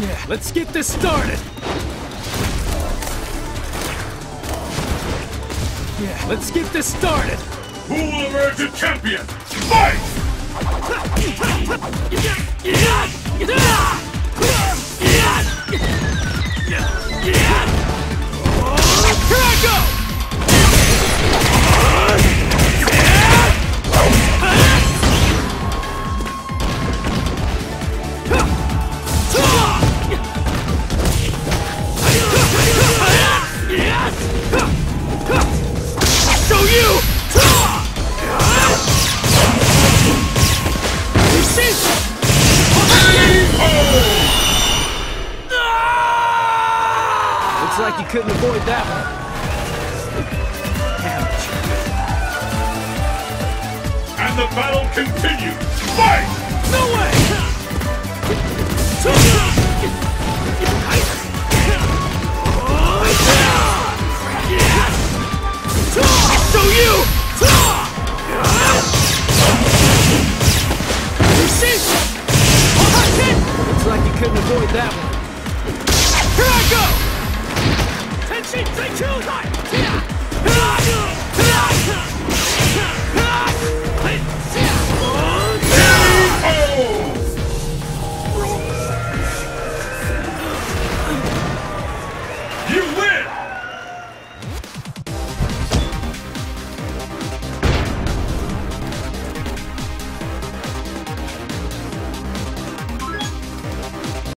Yeah, let's get this started. Yeah, let's get this started. Who will emerge a champion? Fight! Looks like you couldn't avoid that one. And the battle continues! Fight! No way! So you! Looks like you couldn't avoid that one. Here I go! Stay tuned!